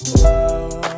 Rose.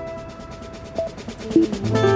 Rose.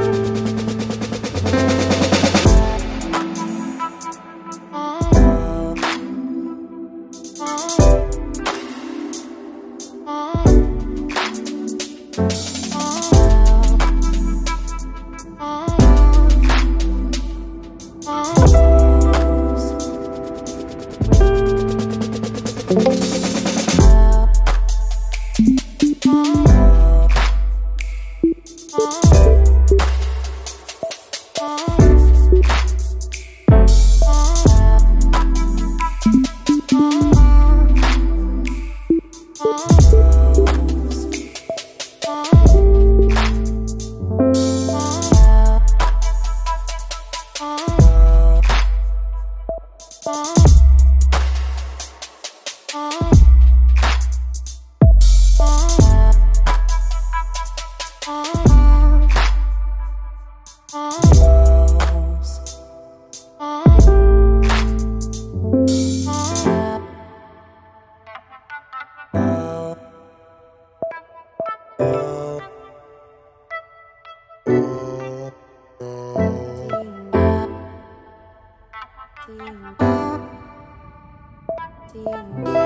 Ting.